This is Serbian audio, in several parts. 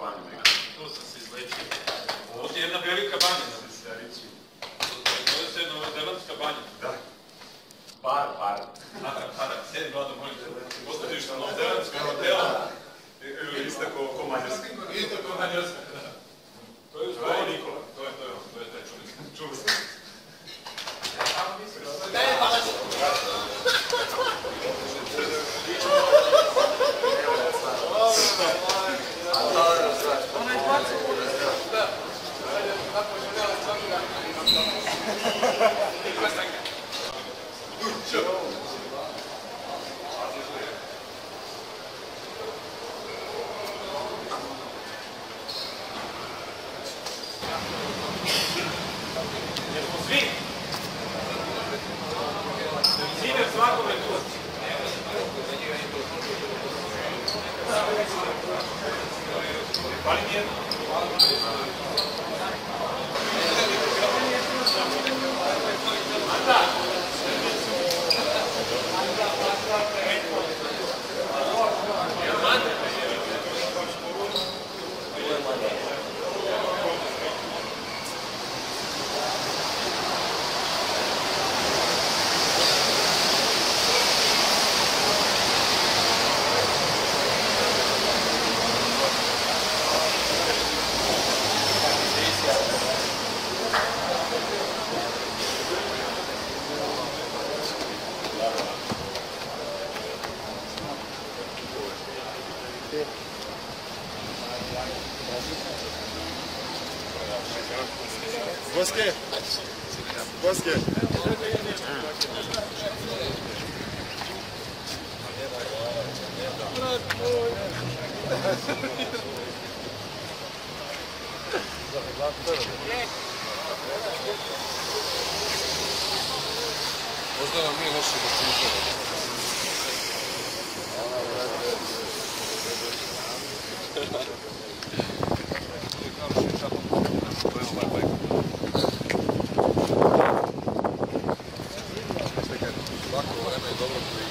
slanju nekako. To sam se izlečio. Ovdje je jedna velika banja na Mesericu. To je se velika banja. Da. Par, par. Para, para. Sjedi vlada, molim te. Postaviš na Novozelandska hotel. Isto ko, ko Mađarska. Isto ko Mađarska. Da. To je uzpravo Nikola. To je, to je, to je taj čovjek. sam. Čuli sam. Ne, pa da. da, da. Баске. Баске. Можно нам не наши баскетболы? Ste izgledali. Svako vreme je dobro koji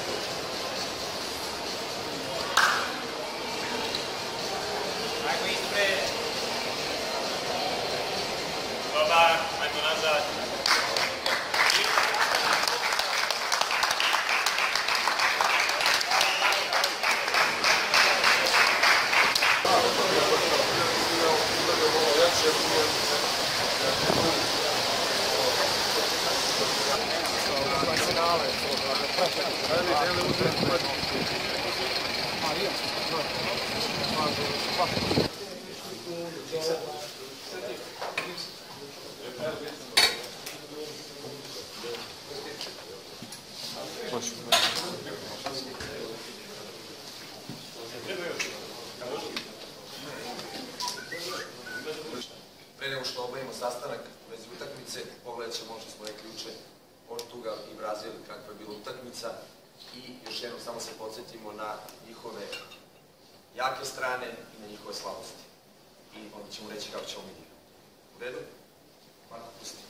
back. I'm going to sastanak vezi utakmice, pogledat ćemo što smo rekli juče, Portugal i Brazil, kakva je bila utakmica i još jednom samo se podsjetimo na njihove jake strane i na njihove slabosti. I onda ćemo reći kako ćemo mi igrati. U redu? Marko, pusti.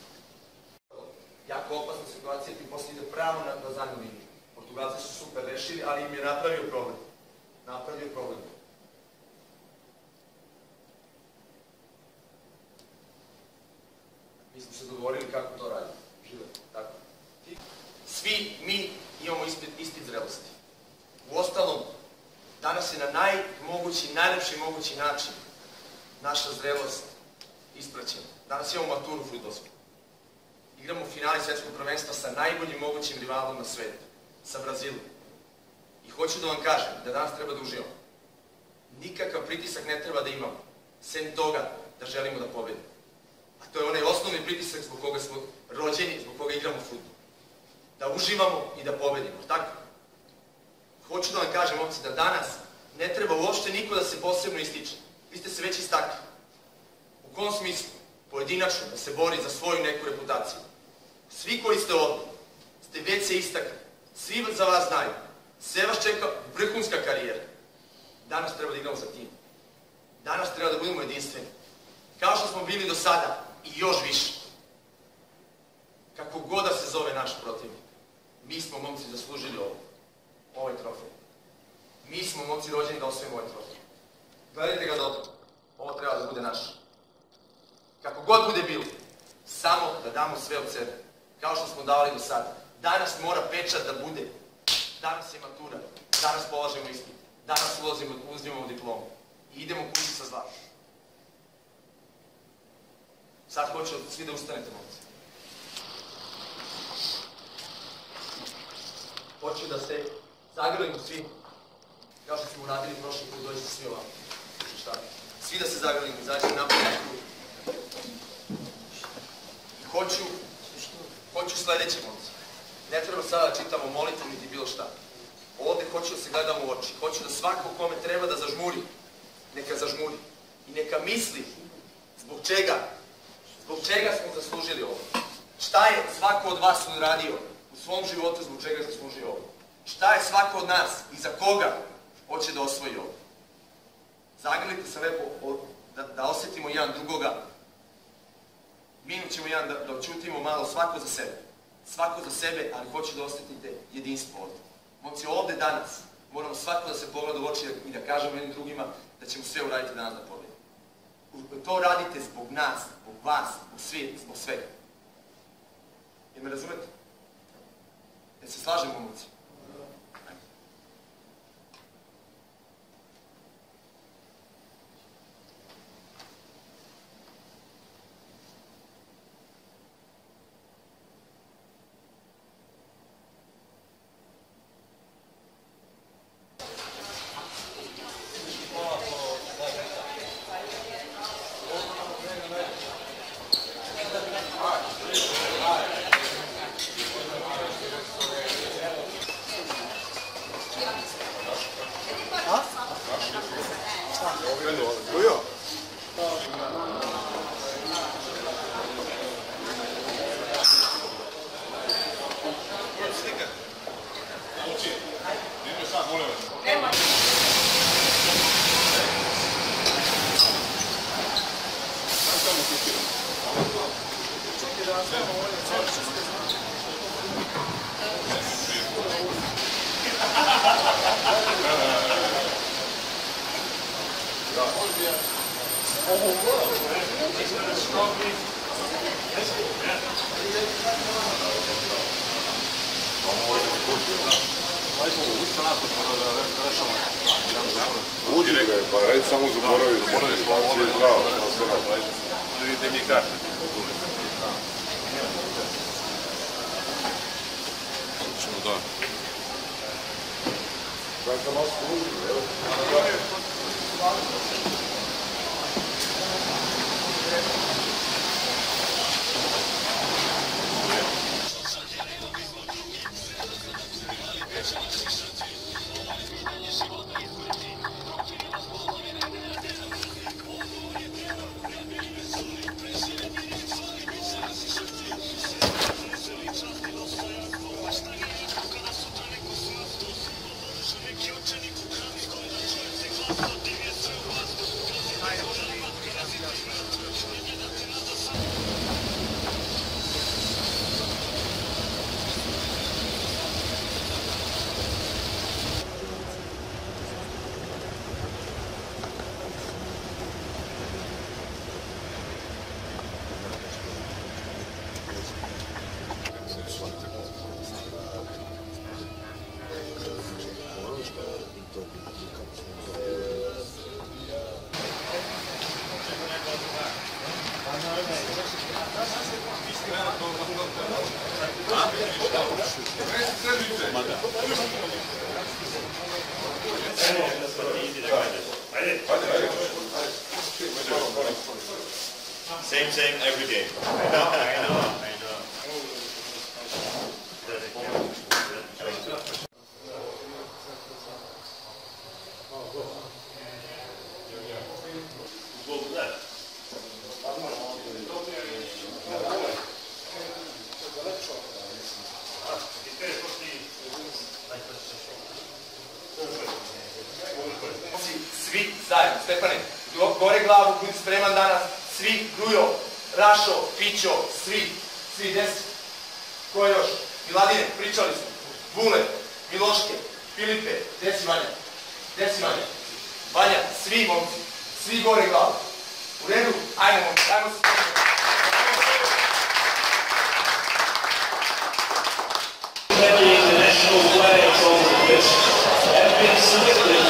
Jako opasna situacija, ti posle ide pravo na, na zadnju liniju. Portugalci su super rešili, ali im je napravio problem. Napravio problem. Smo se dogovorili kako to. Žive, tako. Svi mi imamo isti, isti zrelosti. U ostalom, danas je na najmogući, najlepši mogući način naša zrelost ispraćena. Danas imamo maturu fudbalsku. Igramo finale svetskog prvenstva sa najboljim mogućim rivalom na svetu, sa Brazilom. I hoću da vam kažem da danas treba da uživamo. Nikakav pritisak ne treba da imamo, sem toga da želimo da pobedimo. A to je onaj osnovni pritisak zbog koga smo rođeni, zbog koga igramo futbol. Da uživamo i da pobedimo, tako? Hoću da vam kažem, momci, da danas ne treba uopšte niko da se posebno ističe. Vi ste se već istakli. U kom smislu? Pojedinačno, da se bori za svoju neku reputaciju. Svi koji ste ovdje, ste već se istakli. Svi za vas znaju. Sve vas čeka vrhunska karijera. Danas treba da igramo za tim. Danas treba da budemo jedinstveni. Kao što smo bili do sada i još više. Kako god da se zove naš protivnik. Mi smo, momci, zaslužili ovo. Ovaj trofej. Mi smo, momci, rođeni da osvojimo ovaj trofej. Gledajte ga dobro. Ovo treba da bude naše. Kako god bude bilo, samo da damo sve od sebe. Kao što smo davali do sada. Danas mora pečat da bude. Danas je matura. Danas polažemo ispit. Danas ulazimo, uzimamo diplomu. I idemo kući sa zlatom. Sad hoću svi da ustanete, momci. Hoću da se zagrlimo svi, kao što smo uradili prošli put, dođete svi ovamo. Šta? Svi da se zagrlimo, napred na krug. I hoću, hoću sledeće, momci. Ne treba sada da čitamo molitvu niti bilo šta. Ovde hoću da se gledamo u oči. Hoću da svako kome treba da zažmuri, neka zažmuri. I neka misli zbog čega, zbog čega smo zaslužili ovo. Šta je svako od vas uradio u svom životu zbog čega zaslužio ovo. Šta je svako od nas i za koga hoće da osvoji ovo. Zagrlite se lepo da, da osetimo jedan drugoga. Minut ćemo jedan da, da malo svako za sebe. Svako za sebe, ali hoću da osetite jedinstvo ovde. Momci, ovde danas moramo svako da se pogleda u oči i da kažemo jednim drugima da ćemo sve uraditi danas da pobedimo. To radite zbog nas, zbog vas, zbog svijeta, zbog svega. Jel me razumete? Jel se slažemo, momci? Udruge, pa reći samo zaboraviti, znači je zdravo. Udruge mi karte. Ćemo da. Kako malo služi, evo. Same, same every day. I know, I know, zajedno, Stefane, go- gore glavu, budi spreman danas, svi, Grujo, Rašo, Pićo, svi, svi, desi. Ko je još? Miladine, pričali smo. Vule, Miloške, Filipe, desi Vanja, desi Vanja. Vanja, svi momci, Svi gore glavu. U redu? Ajmo, momci, ajmo se the list